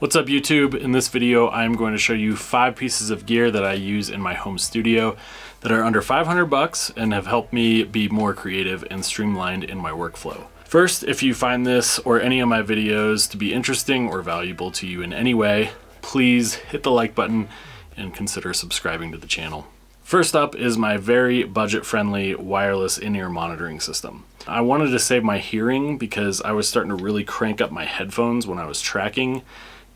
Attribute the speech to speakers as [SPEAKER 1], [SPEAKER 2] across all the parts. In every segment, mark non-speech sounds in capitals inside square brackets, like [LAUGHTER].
[SPEAKER 1] What's up YouTube? In this video I'm going to show you five pieces of gear that I use in my home studio that are under 500 bucks and have helped me be more creative and streamlined in my workflow. First, if you find this or any of my videos to be interesting or valuable to you in any way, please hit the like button and consider subscribing to the channel. First up is my very budget-friendly wireless in-ear monitoring system. I wanted to save my hearing because I was starting to really crank up my headphones when I was tracking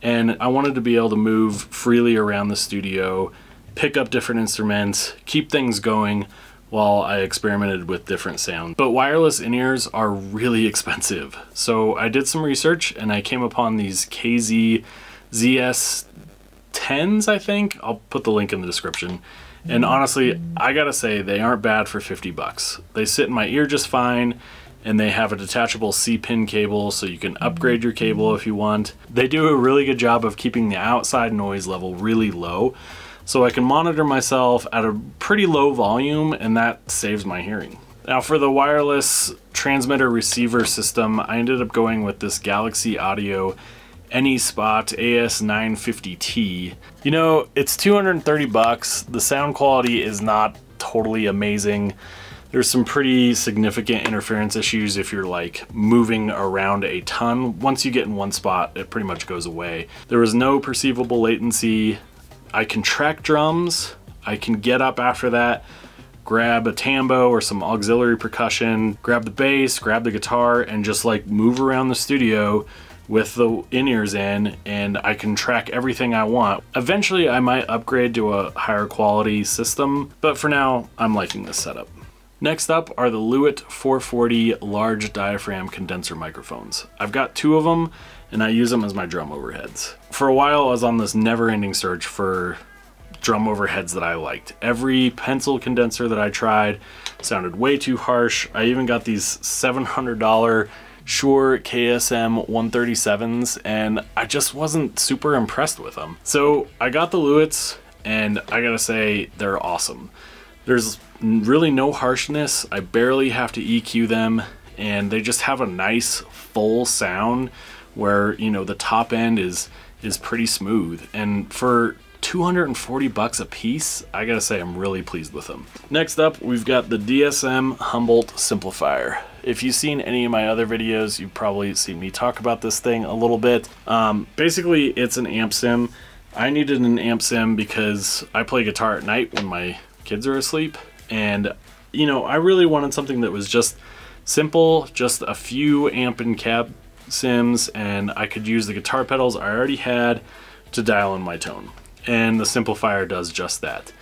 [SPEAKER 1] and I wanted to be able to move freely around the studio, pick up different instruments, keep things going while I experimented with different sounds. But wireless in-ears are really [LAUGHS] expensive. So I did some research and I came upon these KZ ZS 10s, I think. I'll put the link in the description. And honestly, I gotta say, they aren't bad for 50 bucks. They sit in my ear just fine and they have a detachable C-pin cable so you can upgrade your cable if you want. They do a really good job of keeping the outside noise level really low so I can monitor myself at a pretty low volume and that saves my hearing. Now for the wireless transmitter receiver system, I ended up going with this Galaxy Audio AnySpot AS950T. You know, it's 230 bucks. The sound quality is not totally amazing. There's some pretty significant interference issues if you're like moving around a ton. Once you get in one spot, it pretty much goes away. There was no perceivable latency. I can track drums. I can get up after that, grab a tambo or some auxiliary percussion, grab the bass, grab the guitar, and just like move around the studio with the in-ears in and I can track everything I want. Eventually I might upgrade to a higher quality system, but for now I'm liking this setup. Next up are the Lewitt 440 large diaphragm condenser microphones. I've got two of them and I use them as my drum overheads. For a while I was on this never-ending search for drum overheads that I liked. Every pencil condenser that I tried sounded way too harsh. I even got these $700 Shure KSM 137s and I just wasn't super impressed with them. So I got the Lewitts and I gotta say they're awesome. There's really no harshness. I barely have to EQ them and they just have a nice full sound where, you know, the top end is is pretty smooth. And for 240 bucks a piece, I gotta say I'm really pleased with them. Next up, we've got the DSM Humboldt Simplifier. If you've seen any of my other videos, you've probably seen me talk about this thing a little bit. Um, basically, it's an amp sim. I needed an amp sim because I play guitar at night when my kids are asleep and you know I really wanted something that was just simple just a few amp and cab sims and I could use the guitar pedals I already had to dial in my tone and the simplifier does just that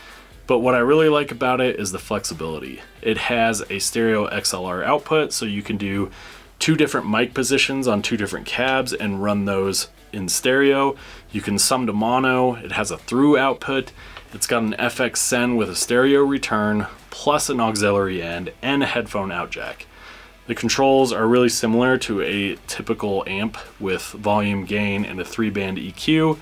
[SPEAKER 1] but what I really like about it is the flexibility it has a stereo XLR output so you can do two different mic positions on two different cabs and run those in stereo. You can sum to mono. It has a through output. It's got an FX Send with a stereo return, plus an auxiliary end, and a headphone out jack. The controls are really similar to a typical amp with volume gain and a three band EQ.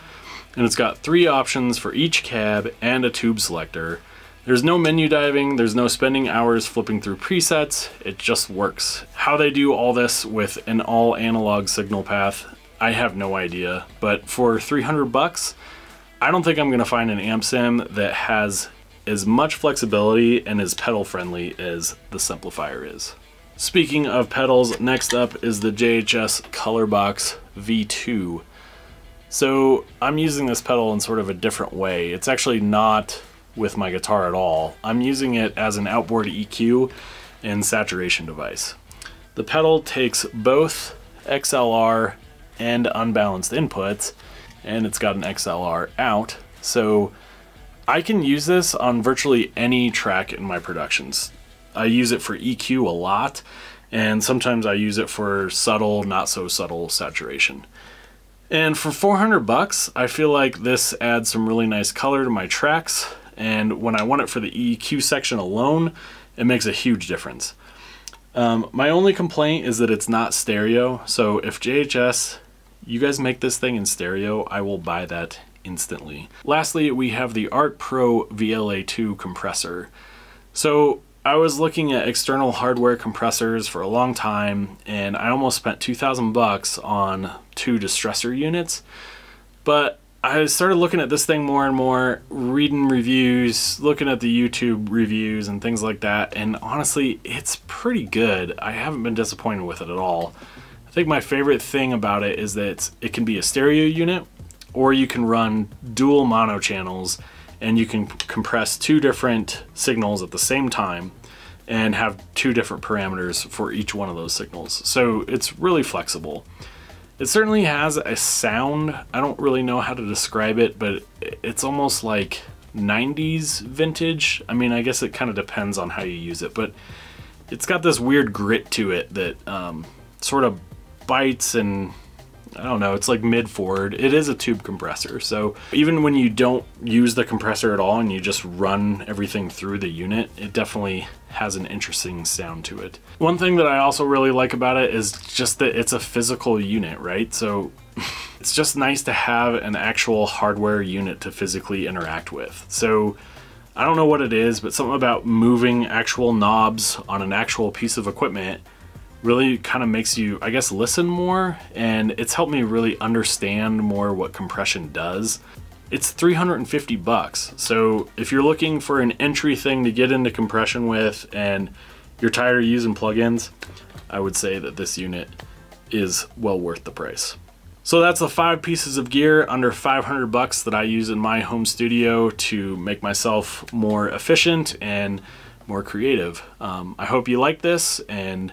[SPEAKER 1] And it's got three options for each cab and a tube selector. There's no menu diving, there's no spending hours flipping through presets, it just works. How they do all this with an all analog signal path, I have no idea, but for 300 bucks, I don't think I'm gonna find an amp sim that has as much flexibility and as pedal friendly as the Simplifier is. Speaking of pedals, next up is the JHS Colorbox V2. So I'm using this pedal in sort of a different way. It's actually not with my guitar at all. I'm using it as an outboard EQ and saturation device. The pedal takes both XLR and unbalanced inputs and it's got an XLR out so I can use this on virtually any track in my productions. I use it for EQ a lot and sometimes I use it for subtle, not so subtle saturation. And for 400 bucks, I feel like this adds some really nice color to my tracks and when I want it for the EQ section alone, it makes a huge difference. Um, my only complaint is that it's not stereo, so if JHS, you guys make this thing in stereo, I will buy that instantly. Lastly, we have the Art Pro VLA2 compressor. So I was looking at external hardware compressors for a long time and I almost spent 2000 bucks on two distressor units But I started looking at this thing more and more, reading reviews, looking at the YouTube reviews and things like that, and honestly, it's pretty good. I haven't been disappointed with it at all. I think my favorite thing about it is that it can be a stereo unit, or you can run dual mono channels, and you can compress two different signals at the same time and have two different parameters for each one of those signals. So it's really flexible. It certainly has a sound. I don't really know how to describe it, but it's almost like 90s vintage. I mean, I guess it kind of depends on how you use it, but it's got this weird grit to it that um, sort of bites and I don't know, it's like mid forward. It is a tube compressor, so even when you don't use the compressor at all and you just run everything through the unit, it definitely has an interesting sound to it. One thing that I also really like about it is just that it's a physical unit, right? So [LAUGHS] it's just nice to have an actual hardware unit to physically interact with. So I don't know what it is, but something about moving actual knobs on an actual piece of equipment really kind of makes you, I guess, listen more. And it's helped me really understand more what compression does. It's 350 bucks. So if you're looking for an entry thing to get into compression with and you're tired of using plugins, I would say that this unit is well worth the price. So that's the five pieces of gear under 500 bucks that I use in my home studio to make myself more efficient and more creative. Um, I hope you like this and